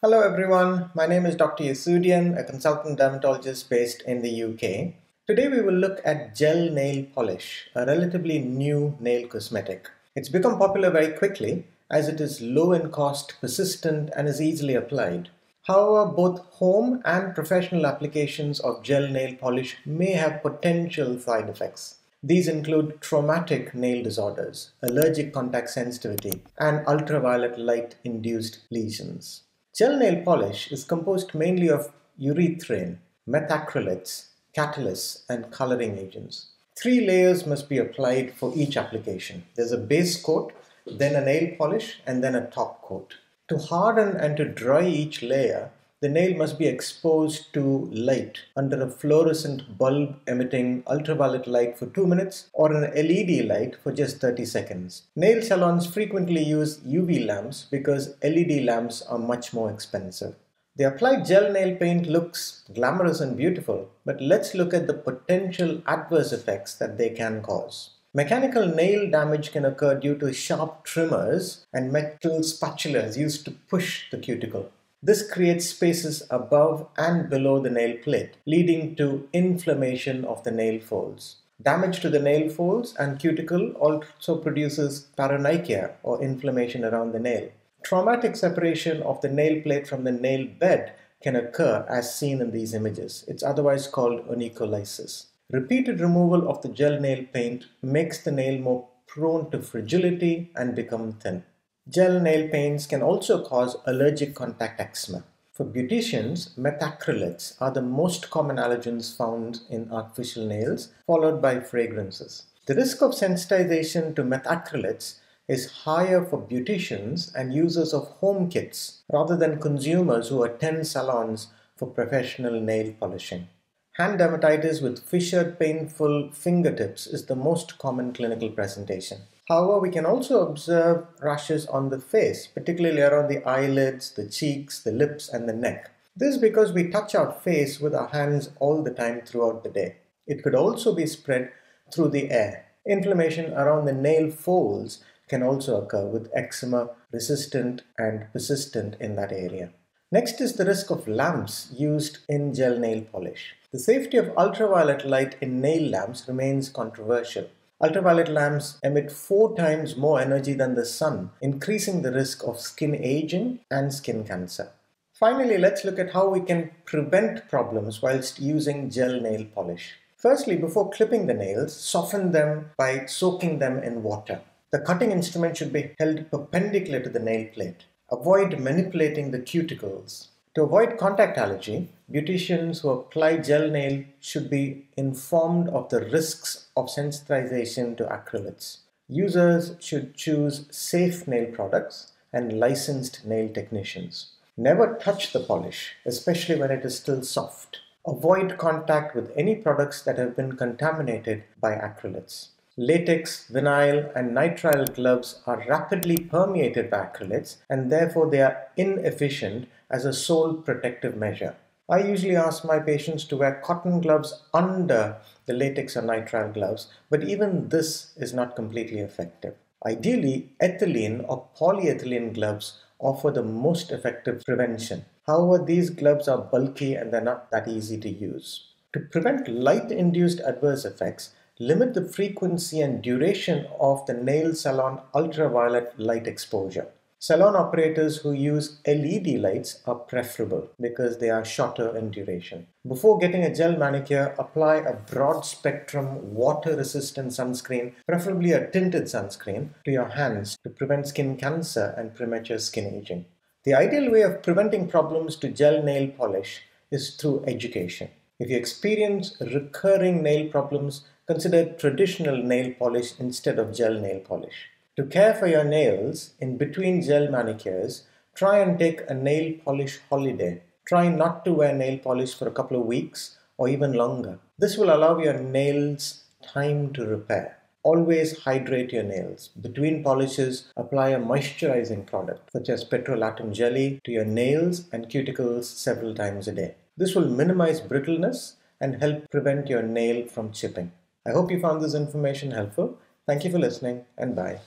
Hello everyone, my name is Dr. Yesudian, a consultant dermatologist based in the UK. Today we will look at gel nail polish, a relatively new nail cosmetic. It's become popular very quickly as it is low in cost, persistent and is easily applied. However, both home and professional applications of gel nail polish may have potential side effects. These include traumatic nail disorders, allergic contact sensitivity, and ultraviolet light induced lesions. Gel nail polish is composed mainly of urethane, methacrylates, catalysts, and coloring agents. Three layers must be applied for each application. There's a base coat, then a nail polish, and then a top coat. To harden and to dry each layer, the nail must be exposed to light under a fluorescent bulb emitting ultraviolet light for 2 minutes or an LED light for just 30 seconds. Nail salons frequently use UV lamps because LED lamps are much more expensive. The applied gel nail paint looks glamorous and beautiful, but let's look at the potential adverse effects that they can cause. Mechanical nail damage can occur due to sharp trimmers and metal spatulas used to push the cuticle. This creates spaces above and below the nail plate, leading to inflammation of the nail folds. Damage to the nail folds and cuticle also produces paronychia or inflammation around the nail. Traumatic separation of the nail plate from the nail bed can occur as seen in these images. It's otherwise called onycholysis. Repeated removal of the gel nail paint makes the nail more prone to fragility and become thin. Gel nail paints can also cause allergic contact eczema. For beauticians, methacrylates are the most common allergens found in artificial nails, followed by fragrances. The risk of sensitization to methacrylates is higher for beauticians and users of home kits rather than consumers who attend salons for professional nail polishing. Hand dermatitis with fissured painful fingertips is the most common clinical presentation. However, we can also observe rashes on the face, particularly around the eyelids, the cheeks, the lips, and the neck. This is because we touch our face with our hands all the time throughout the day. It could also be spread through the air. Inflammation around the nail folds can also occur with eczema resistant and persistent in that area. Next is the risk of lamps used in gel nail polish. The safety of ultraviolet light in nail lamps remains controversial. Ultraviolet lamps emit four times more energy than the sun, increasing the risk of skin aging and skin cancer. Finally, let's look at how we can prevent problems whilst using gel nail polish. Firstly, before clipping the nails, soften them by soaking them in water. The cutting instrument should be held perpendicular to the nail plate. Avoid manipulating the cuticles. To avoid contact allergy, beauticians who apply gel nail should be informed of the risks of sensitization to acrylates. Users should choose safe nail products and licensed nail technicians. Never touch the polish, especially when it is still soft. Avoid contact with any products that have been contaminated by acrylates. Latex, vinyl, and nitrile gloves are rapidly permeated by acrylates and therefore they are inefficient as a sole protective measure. I usually ask my patients to wear cotton gloves under the latex or nitrile gloves, but even this is not completely effective. Ideally, ethylene or polyethylene gloves offer the most effective prevention. However, these gloves are bulky and they're not that easy to use. To prevent light-induced adverse effects, limit the frequency and duration of the nail salon ultraviolet light exposure. Salon operators who use LED lights are preferable because they are shorter in duration. Before getting a gel manicure, apply a broad spectrum water resistant sunscreen, preferably a tinted sunscreen, to your hands to prevent skin cancer and premature skin aging. The ideal way of preventing problems to gel nail polish is through education. If you experience recurring nail problems, consider traditional nail polish instead of gel nail polish. To care for your nails in between gel manicures, try and take a nail polish holiday. Try not to wear nail polish for a couple of weeks or even longer. This will allow your nails time to repair. Always hydrate your nails. Between polishes, apply a moisturizing product such as petrolatum jelly to your nails and cuticles several times a day. This will minimize brittleness and help prevent your nail from chipping. I hope you found this information helpful. Thank you for listening and bye.